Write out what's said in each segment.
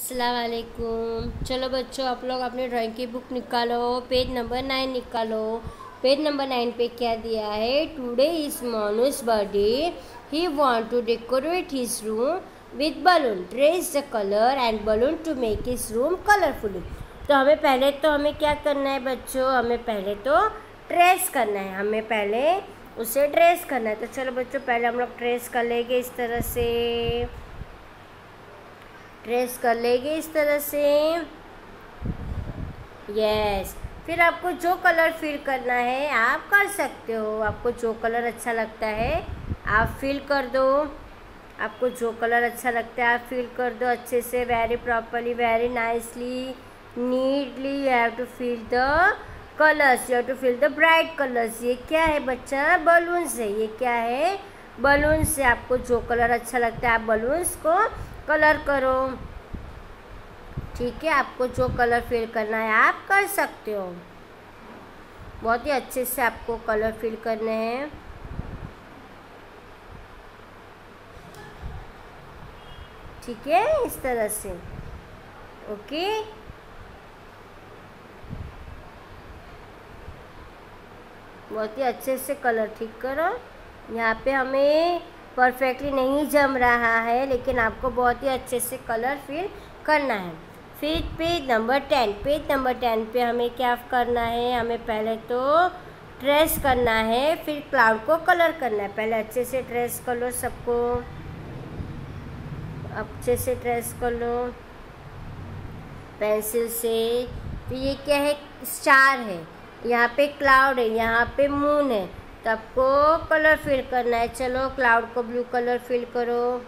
वालेकुम चलो बच्चों, आप लोग अपने ड्राइंग की बुक निकालो पेज नंबर नाइन निकालो। पेज नंबर नाइन पे क्या दिया है? Today is Monu's birthday he want to decorate his room with balloon dress the colour and balloon to make his room colourful तो हमें पहले तो हमें क्या करना है बच्चों? हमें पहले तो ट्रेस करना है। हमें पहले उसे ट्रेस करना है। तो चलो बच्चों, पहले हम लोग ट्रेस कर लेंगे इस तरह से। ट्रेस कर लेंगे इस तरह से। यस फिर आपको जो कलर फिल करना है, आप कर सकते हो। आपको जो कलर अच्छा लगता है, आप फिल कर दो। आपको जो कलर अच्छा लगता है, आप फिल कर दो अच्छे से। Very properly very nicely neatly you have to fill the colours you have to fill the bright colours ये क्या है बच्चा? बलून्स है। ये क्या है? बलून्स से आपको जो कलर अच्छा लगता है, आप बलून्स को कलर करो। ठीक है, आपको जो कलर फिल करना है, आप कर सकते हो। बहुत ही अच्छे से आपको कलर फिल करने हैं। ठीक है, इस तरह से। ओके। बहुत ही अच्छे से कलर ठीक करो। यहाँ पे हमें परफेक्टली नहीं जम रहा है, लेकिन आपको बहुत ही अच्छे से कलर फिल करना है। फिर page number ten page number ten पे हमें क्या करना है? हमें पहले तो ट्रेस करना है, फिर क्लाउड को कलर करना है। पहले अच्छे से ट्रेस कर लो सबको। अच्छे से ट्रेस कर लो। पेंसिल से। तो ये क्या है? स्टार है। यहाँ पे क्लाउड है, यहाँ पे मून है। तो आपको कलर फिल करना है। चलो क्लाउड को ब्लू कलर फिल करो।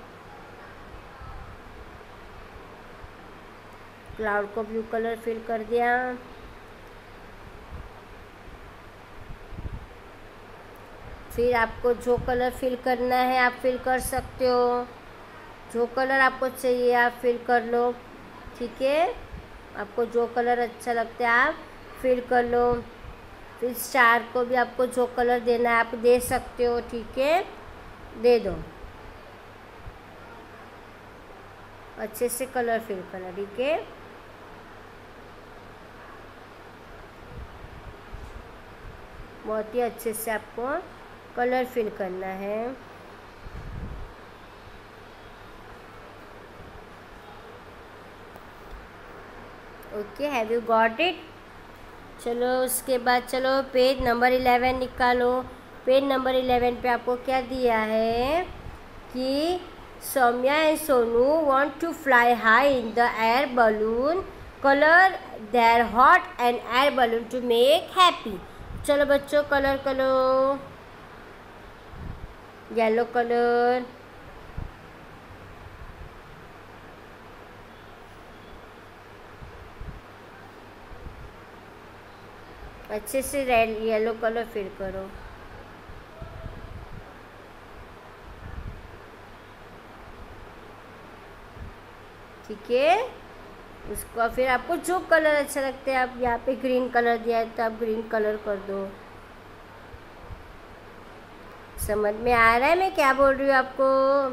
क्लाउड को ब्लू कलर फिल कर दिया। फिर आपको जो कलर फिल करना है, आप फिल कर सकते हो। जो कलर आपको चाहिए, आप फिल कर लो। ठीक है? आपको जो कलर अच्छा लगता है, आप फिल कर लो। फिर स्टार को भी आपको जो कलर देना है आप दे सकते हो, ठीक है? दे दो। अच्छे से कलर फिल करना, ठीक है? बहुत ही अच्छे से आपको कलर फिल करना है। Okay, have you got it? चलो, उसके बाद चलो, पेज नंबर इलेवन निकालो। पेज नंबर इलेवन पे आपको क्या दिया है कि Saumya and Sonu want to fly high in the air balloon colour there hot and air balloon to make happy चलो बच्चों कलर करो। येलो कलर अच्छे से रेड येलो कलर फिल करो। ठीक है? उसको फिर आपको जो कलर अच्छा लगता है, आप यहाँ पे ग्रीन कलर दिया है तो आप ग्रीन कलर कर दो। समझ में आ रहा है मैं क्या बोल रही हूँ आपको?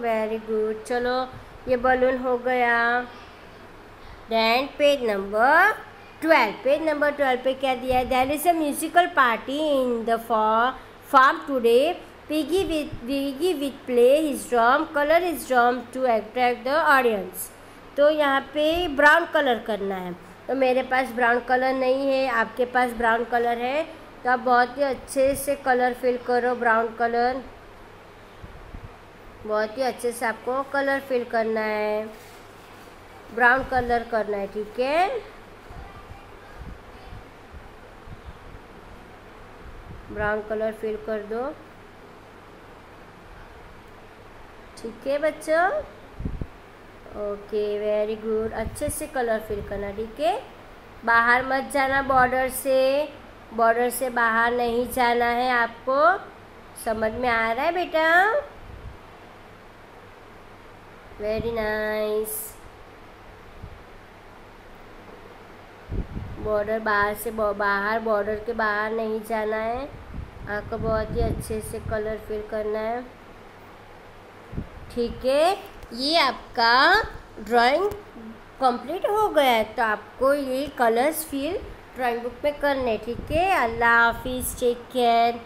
वेरी गुड चलो, ये बलून हो गया। Then page number twelve page number twelve पे क्या दिया है? There is a musical party in the farm today piggy with piggy with play his drum colour his drum to attract the audience तो यहाँ पे brown colour करना है। तो मेरे पास ब्राउन कलर नहीं है, आपके पास ब्राउन कलर है। तो आप बहुत ही अच्छे से कलर फिल करो ब्राउन कलर बहुत ही अच्छे से आपको कलर फिल करना है। ब्राउन कलर करना है, ठीक है? ब्राउन कलर फिल कर दो। ठीक है बच्चों? ओके वेरी गुड अच्छे से कलर फिल करना, ठीक है? बाहर मत जाना बॉर्डर से। बॉर्डर से बाहर नहीं जाना है आपको। समझ में आ रहा है बेटा? वेरी नाइस बॉर्डर बाहर से बाहर बॉर्डर के बाहर नहीं जाना है। आपको बहुत ही अच्छे से कलर फिल करना है। ठीक है, ये आपका ड्राइंग कंप्लीट हो गया है। तो आपको ये कलर्स फिल ड्राइंग बुक में करने ठीक है, अल्लाह हाफिज़ टेक केयर